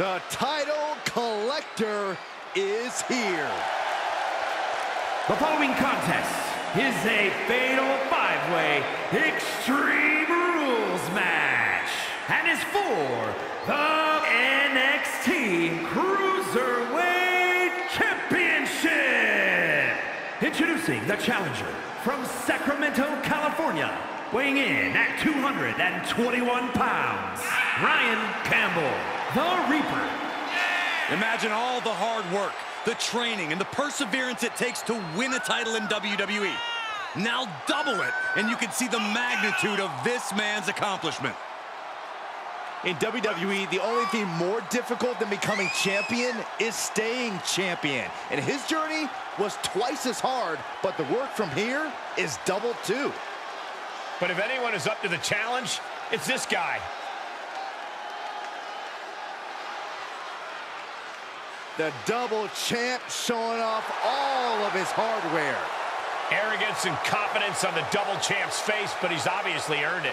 The title collector is here. The following contest is a fatal five-way Extreme Rules match and is for the NXT Cruiserweight Championship. Introducing the challenger from Sacramento, California, weighing in at 221 pounds, Ryan Campbell, the Reaper. Imagine all the hard work, the training, and the perseverance it takes to win a title in WWE. Now double it, and you can see the magnitude of this man's accomplishment. In WWE, the only thing more difficult than becoming champion is staying champion. And his journey was twice as hard, but the work from here is double too. But if anyone is up to the challenge, it's this guy. The double champ showing off all of his hardware. Arrogance and confidence on the double champ's face, but he's obviously earned it.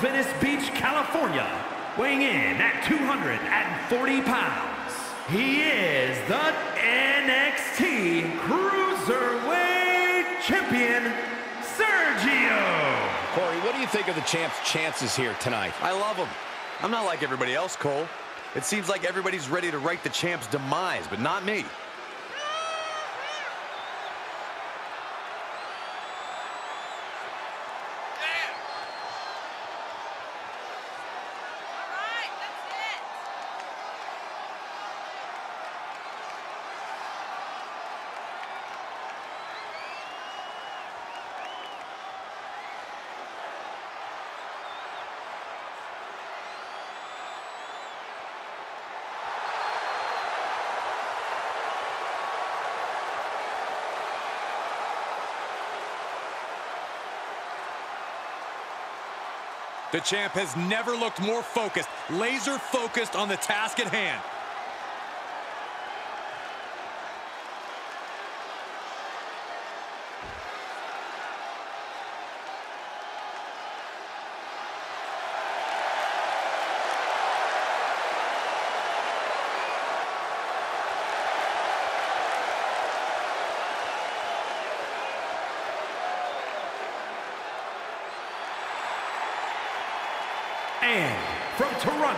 Venice Beach, California, weighing in at 240 pounds, he is the NXT Cruiserweight Champion, Sergio. Corey, what do you think of the champ's chances here tonight? I love him. I'm not like everybody else, Cole. It seems like everybody's ready to write the champ's demise, but not me. The champ has never looked more focused, laser focused on the task at hand.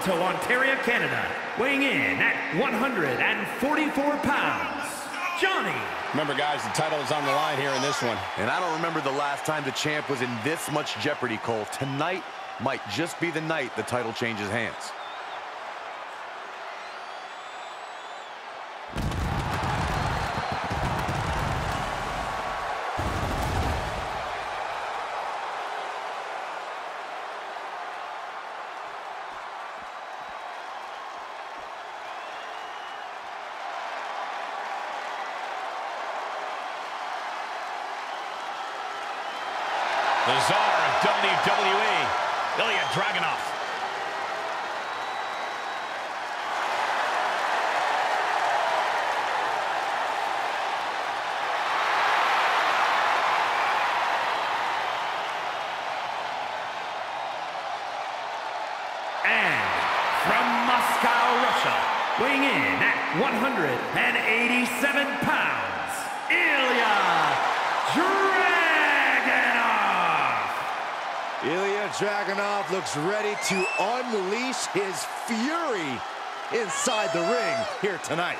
Toronto, Ontario, Canada, weighing in at 144 pounds, Johnny Remember, guys, the title is on the line here in this one. And I don't remember the last time the champ was in this much jeopardy, Cole. Tonight might just be the night the title changes hands. 187 pounds, Ilya Dragunov. Ilya Dragunov looks ready to unleash his fury inside the ring here tonight.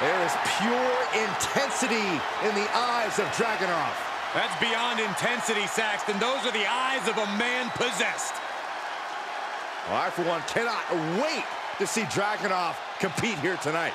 There is pure intensity in the eyes of Dragunov. That's beyond intensity, Saxton. Those are the eyes of a man possessed. Well, I, for one, cannot wait to see Dragunov compete here tonight.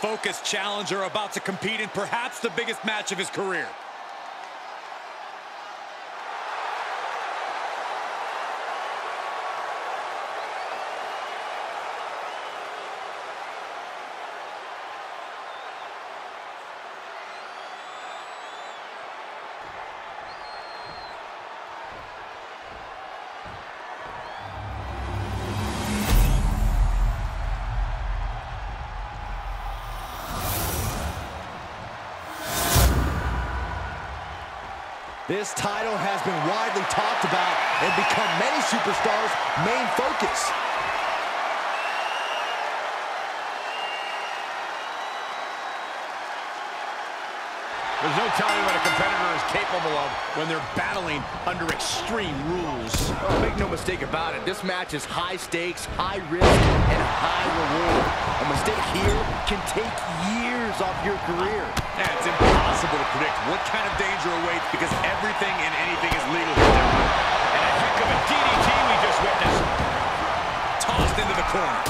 focused challenger about to compete in perhaps the biggest match of his career. This title has been widely talked about and become many superstars' main focus. There's no telling what a competitor is capable of when they're battling under extreme rules. Oh, make no mistake about it, this match is high stakes, high risk, and high reward. A mistake here can take years off your career. Yeah, it's impossible to predict what kind of danger awaits because everything and anything is legal here. And a heck of a DDT we just witnessed. Tossed into the corner.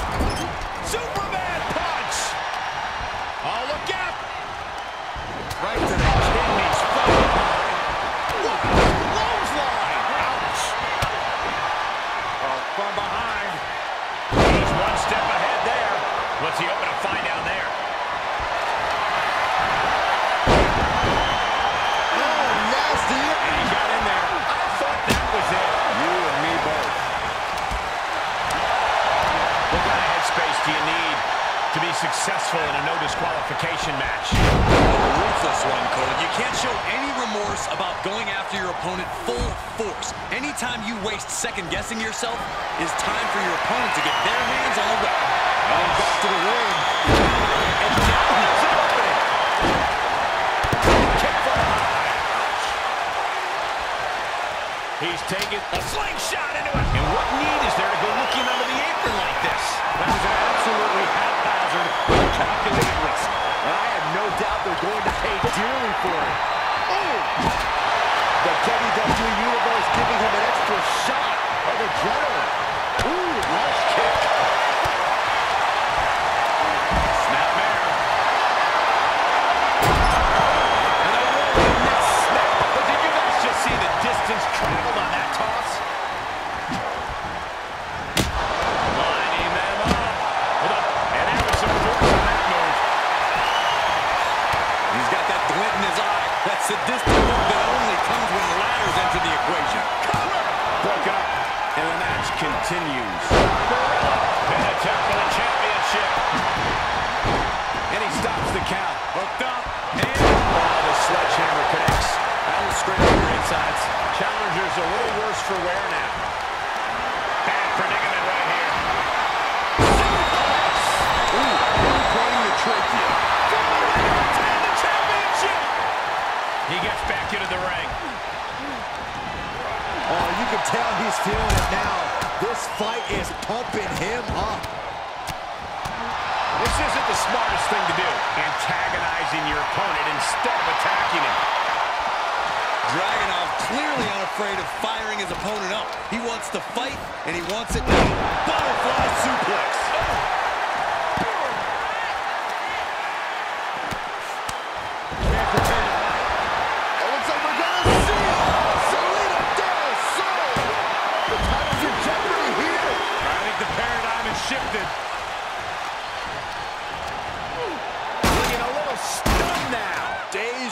Superman successful in a no disqualification match? Ruthless one, Cole. You can't show any remorse about going after your opponent full force. Anytime you waste second-guessing yourself, is time for your opponent to get their hands on the weapon. And back to the ring. And now he's open. Kick from behind. He's taking a slingshot into it. And what need is there to go looking under the apron like this? That was an absolutely haphazard, calculated risk. And I have no doubt they're going to pay dearly for it. Oh! The WWE Universe giving him an extra shot of adrenaline. Ooh, launch can tell he's feeling it now. This fight is pumping him up. This isn't the smartest thing to do, antagonizing your opponent instead of attacking him. Dragunov clearly unafraid of firing his opponent up. He wants to fight, and he wants it now. Butterfly suplex. Oh,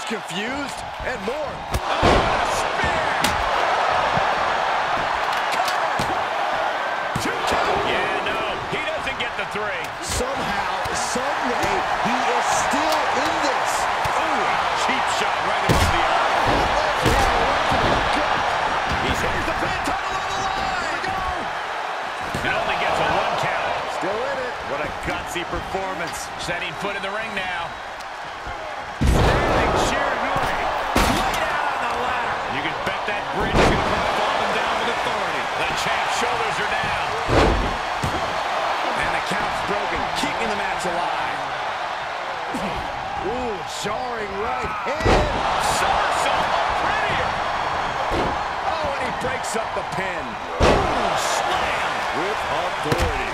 confused, and more. Yeah, no, he doesn't get the three. Somehow, someway, he is still in this. Ooh, cheap shot right above the eye. He's here's the pin title on the line. Go. It only gets a one count. Still in it. What a gutsy performance. Setting foot in the ring now. Is going to come falling down with authority. The champ's shoulders are down. And the count's broken, keeping the match alive. Ooh, jarring right hand. Somersault prettier. Oh, and he breaks up the pin. Ooh, slam. With authority.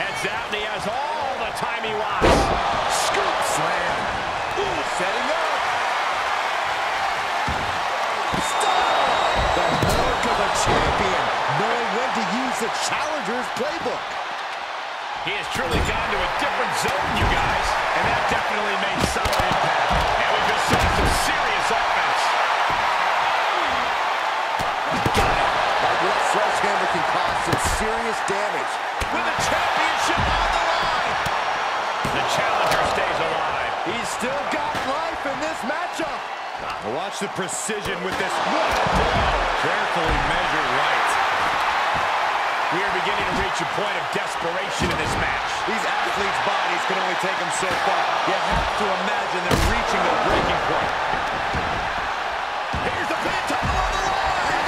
Heads out, and he has all the time he wants. When the challenger's playbook. He has truly gone to a different zone, you guys. And that definitely made solid impact. And we just saw some serious offense. Like what sledgehammer can cause some serious damage. With the championship on the line. The challenger stays alive. He's still got life in this matchup. Watch the precision with this. Carefully measured right. We are beginning to reach a point of desperation in this match. These athletes' bodies can only take them so far. You have to imagine them reaching their breaking point. Here's the pin title on the line.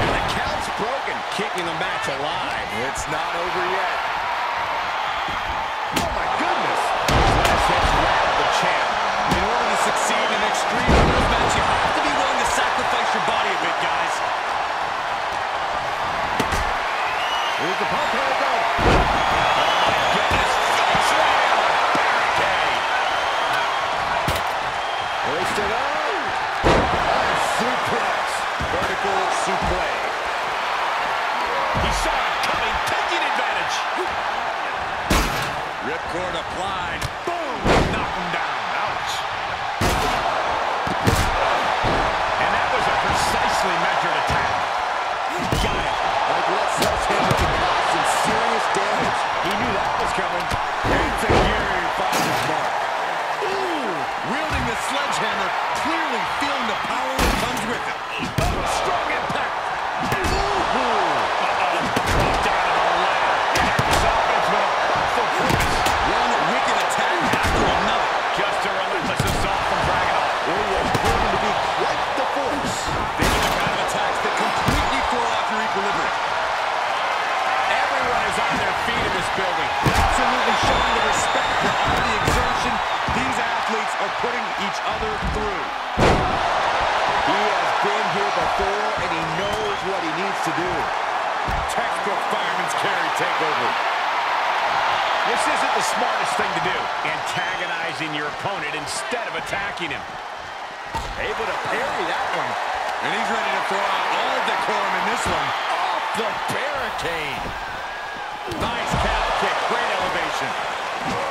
And the count's broken, keeping the match alive. It's not over yet. Ripcord applied. Boom! Knock him down. Ouch. And that was a precisely measured attack. Got it. Like what sledgehammer can cause some serious damage. He knew that was coming. Enzuigiri finds his mark. Ooh! Wielding the sledgehammer, clearly feeling the power through. He has been here before, and he knows what he needs to do. Textbook fireman's carry takeover. This isn't the smartest thing to do. Antagonizing your opponent instead of attacking him. Able to parry that one. And he's ready to throw out all decorum in this one. Off the barricade. Nice calf kick, great elevation.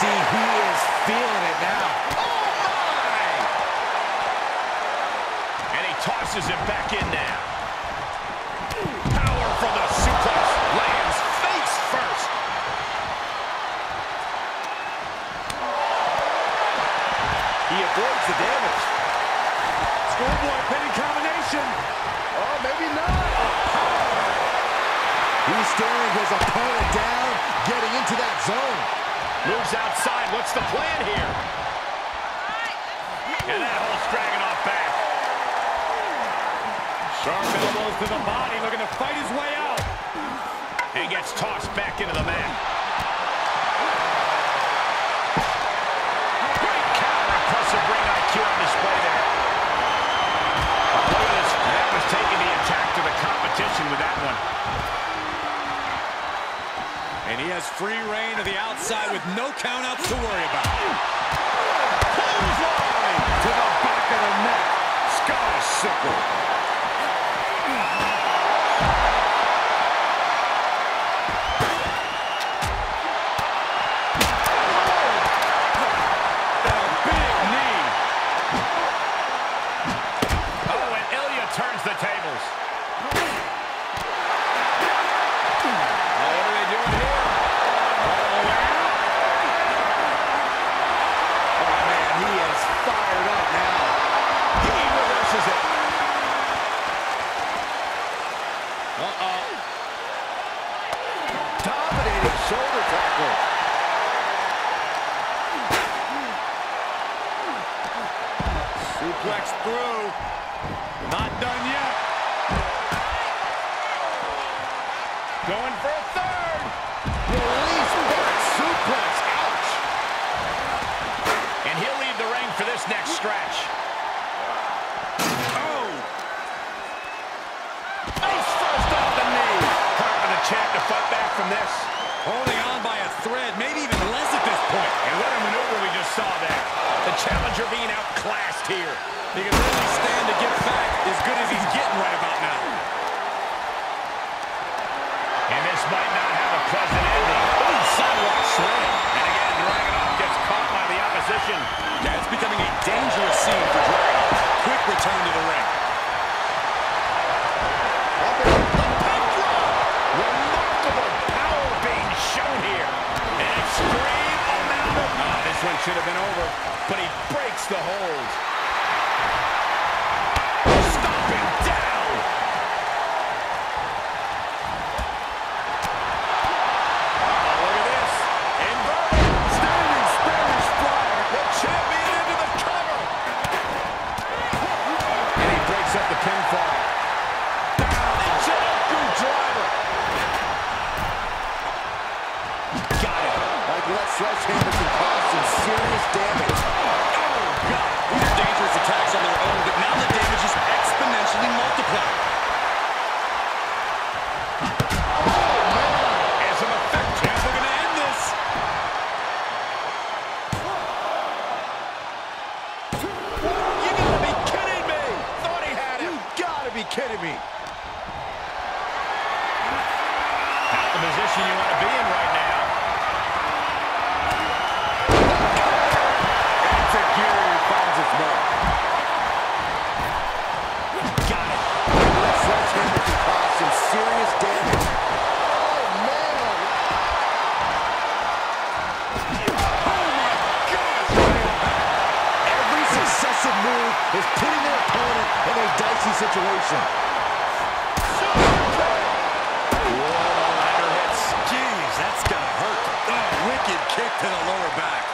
See he is feeling it now. Oh, and he tosses him back in now. Power from the suplex. Lands face first. He avoids the damage. Schoolboy pinning combination. Oh, maybe not. He's staring his opponent down, getting into that zone. Moves outside. What's the plan here? And that holds Dragunov back. Sharp elbows to the body, looking to fight his way out. And gets tossed back into the mat. Great counter, impressive ring IQ on display there. That the attack to the competition with that one. He has free rein to the outside with no countouts to worry about. Clothesline to the back of the neck. Sky sickle. Suplex through. Not done yet. Going for a third. Release back suplex. Ouch. And he'll leave the ring for this next stretch. Oh! Face first off the knee. For the champ to fight back from this. Holding on by a thread, maybe even less at this point. And what a maneuver we saw there. The challenger being outclassed here. He can really stand to get back as good as he's getting right about now. And this might not have a pleasant ending. Ooh, sidewalk slam. And again, Dragon gets caught by the opposition. It's becoming a dangerous scene for Dragon. Quick return to the ring. One should have been over, but he breaks the hold. The position you want to be in right now. Enzuigiri finds its mark. Got it. That can cause some serious damage. Oh, man. Oh, Every successive move is putting their opponent in a dicey situation. Kick to the lower back.